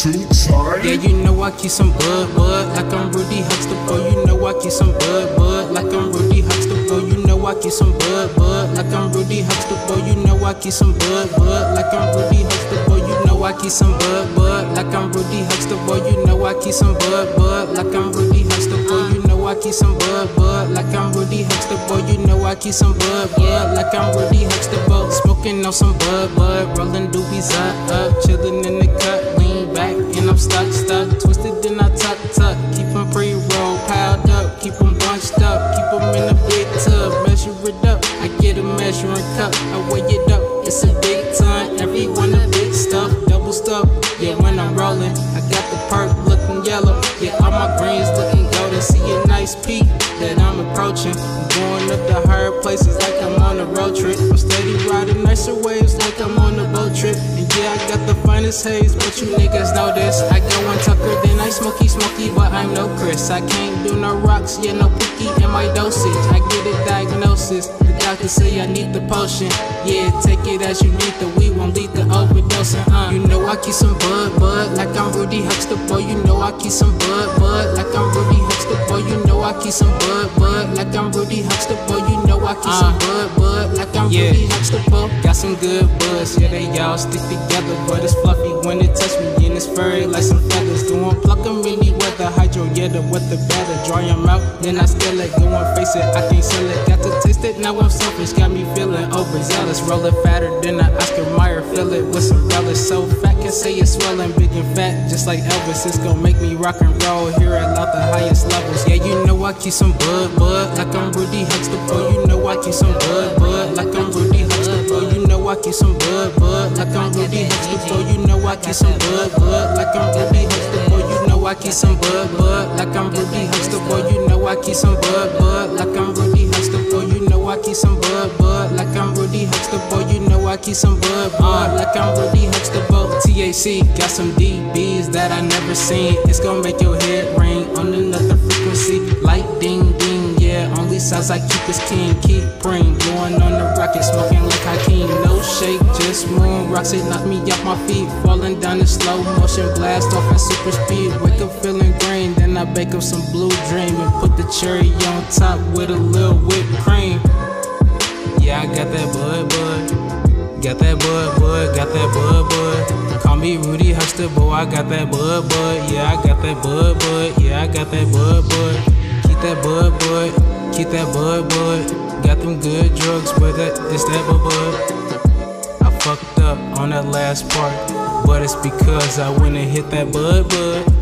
too tight. Yeah, you know I keep some bud, bud, like I'm Rudy Huxtable. You know I keep some bud, bud, like I'm Rudy Huxtable. You know I keep some bud, bud, like I'm Rudy Huxtable. You know I keep some bud, bud, like I'm Rudy Huxtable. You know I keep some bud, bud, like I'm Rudy Huxtable. You know I keep some bud, bud, like I'm Rudy Huxtable. You know I keep some bud, bud, like I'm Rudy Huxtable. You know I keep some bud, bud, like I'm Rudy Huxtable. Smoking on some bud, bud, rolling doobies up, up, chillin' in the cut, back, and I'm stuck, stuck, twisted then I tuck, tuck. Keep 'em pre-roll, piled up, keep 'em bunched up, keep 'em in a big tub, measure it up. I get a measuring cup, I weigh it up, it's a big ton. Everyone a big stuff, double stuff. Yeah, when I'm rolling, I got the perk looking yellow. Yeah, all my greens looking golden. See a nice peak that I'm approaching. I'm going up to higher places like I'm on a road trip. I'm steady riding nicer waves like I'm finest haze, but you niggas know this. I go on Tucker, then I smoky smoky, but I'm no Chris. I can't do no rocks, yeah, no cookie in my dosage. I get a diagnosis. The doctor say I need the potion. Yeah, take it as you need the we won't lead the overdosing. Uh, you know I keep some bud, bud, like I'm Rudy Huxtable. You know I keep some bud, bud, like I'm Rudy Huxtable. You know I keep some bud, bud, like I'm Rudy Huxtable. You some bud, bud, like I'm Yeah. Rudy Huxtable. Got some good buds, yeah, they all stick together, but it's fluffy when it touch me, and it's furry like some feathers. Doing pluck 'em really weather, hydro, yeah, the weather better. Dry 'em out, then I still let go and face it. I can't sell it, got to taste it, now I'm selfish, got me feeling overzealous. Roll it fatter than an Oscar Mayer, fill it with some relish. So fat, can say it's swelling, big and fat, just like Elvis. It's gonna make me rock and roll, it out the highest levels. Yeah, you know I keep some bud, bud, like I'm Rudy Huxtable. You know I keep some bud, bud, like I'm Rudy Huxtable. You know I keep some bud, bud, like I'm Rudy Huxtable. You know I keep some bud, bud, like I'm Rudy Huxtable. You know I keep some bud, bud, like I'm Rudy Huxtable. You know I keep some bud, bud, like I'm Rudy Huxtable. You know I keep some bud, bud, like I'm Rudy Huxtable. You know I keep some bud, bud, like I'm Rudy Huxtable. THC got some DBs that I never seen. It's gonna make your head ring on I keep this king. Keep praying, going on the rocket, smoking like Hakeem. No shake, just moon rocks. It knock me off my feet, falling down in slow motion, blast off at super speed. Wake up feeling green, then I bake up some blue dream and put the cherry on top with a little whipped cream. Yeah, I got that bud, bud. Got that bud, bud, got that bud, bud. Call me Rudy Huxtable, I got that bud, bud. Yeah, I got that bud, bud. Yeah, I got that bud, bud. Keep that bud, bud. Keep that bud, bud. Got them good drugs, but that is that bud, bud. I fucked up on that last part, but it's because I went and hit that bud, bud.